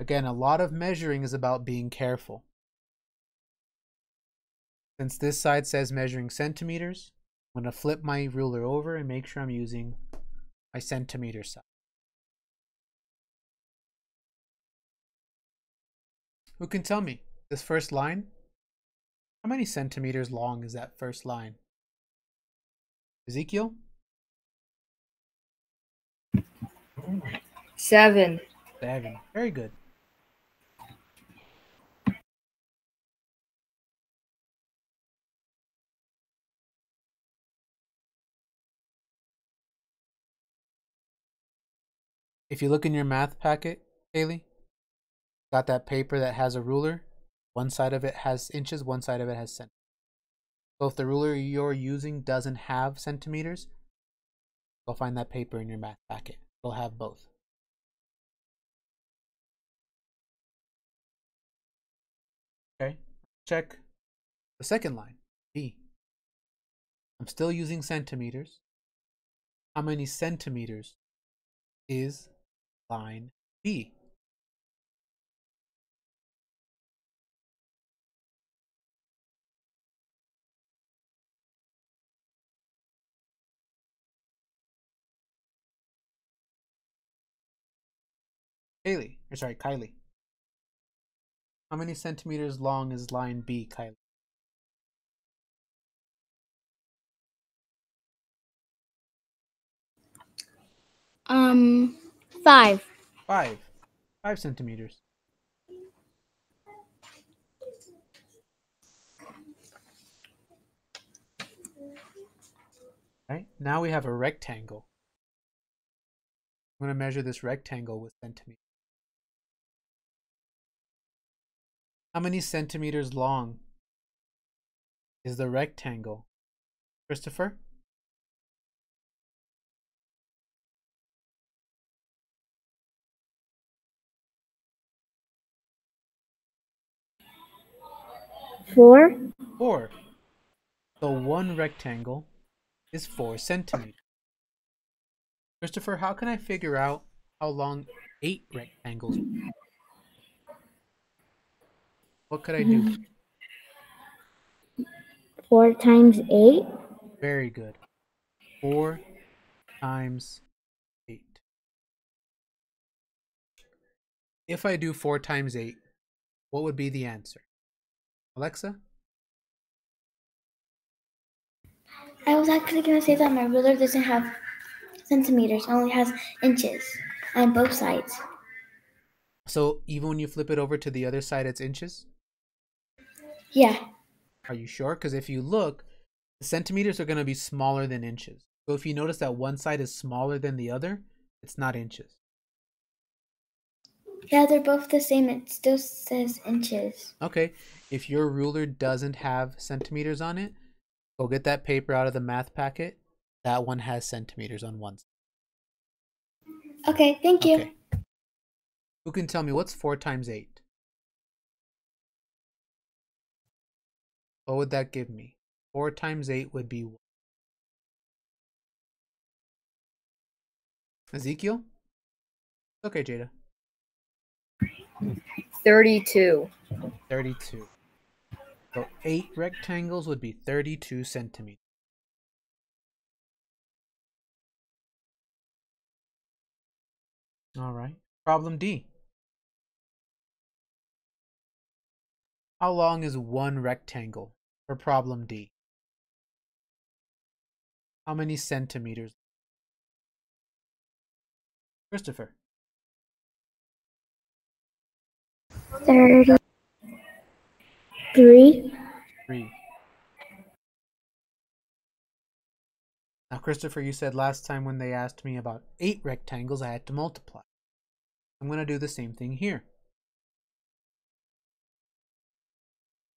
Again, a lot of measuring is about being careful. Since this side says measuring centimeters, I'm going to flip my ruler over and make sure I'm using my centimeter side. Who can tell me this first line? How many centimeters long is that first line? Ezekiel? Seven. Seven. Very good. If you look in your math packet, Haley, got that paper that has a ruler. One side of it has inches, one side of it has centimeters. So if the ruler you're using doesn't have centimeters, go find that paper in your math packet. It'll have both. Okay, check the second line, B. I'm still using centimeters. How many centimeters is line B? Haley, or sorry, Kylie. How many centimeters long is line B, Kylie? Um, five. Five. Five centimeters. Right, now we have a rectangle. I'm going to measure this rectangle with centimeters. How many centimeters long is the rectangle? Christopher? Four. Four. So one rectangle is four centimeters. Christopher, how can I figure out how long eight rectangles? What could I do? Four times eight. Very good. Four times eight. If I do four times eight, what would be the answer? Alexa? I was actually going to say that my ruler doesn't have centimeters, it only has inches on both sides. So even when you flip it over to the other side, it's inches? Yeah. Are you sure? Because if you look, the centimeters are going to be smaller than inches. So if you notice that one side is smaller than the other, it's not inches. Yeah, they're both the same. It still says inches. Okay. If your ruler doesn't have centimeters on it, go get that paper out of the math packet. That one has centimeters on one side. Okay, thank you. Okay. Who can tell me what's 4 times 8? What would that give me? 4 times 8 would be what? Ezekiel? Okay, Jada. 32. 32. So 8 rectangles would be 32 centimeters. All right. Problem D. How long is one rectangle for problem D? How many centimeters? Christopher. 33. Three. Now, Christopher, you said last time when they asked me about eight rectangles, I had to multiply. I'm going to do the same thing here.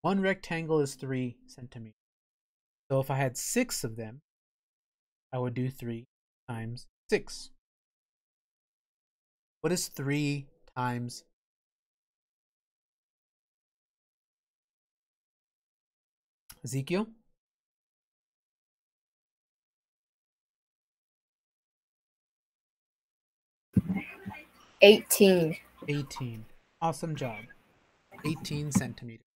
One rectangle is three centimeters. So if I had six of them, I would do three times six. What is three times Ezekiel? 18. 18. Awesome job. 18 centimeters.